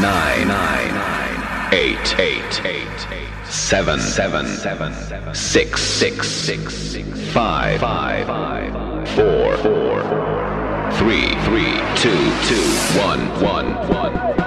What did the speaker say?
nine, nine, eight, eight, eight, seven, seven, seven, six, six, six, five, five, four, four, three, three, two, two, one, one, one.